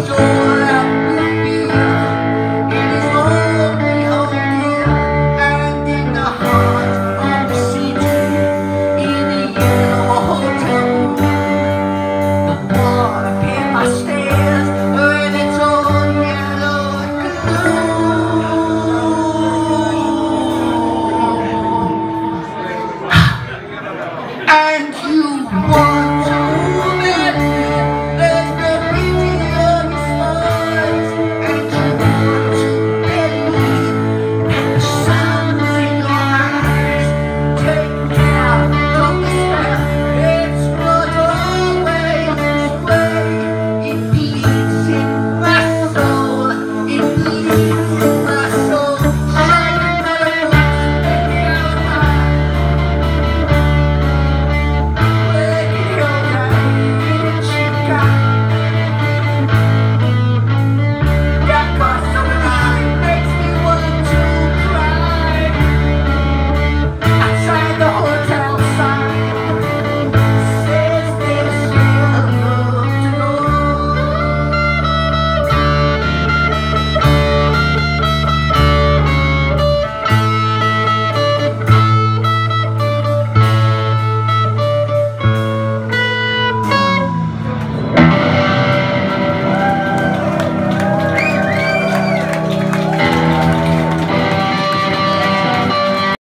so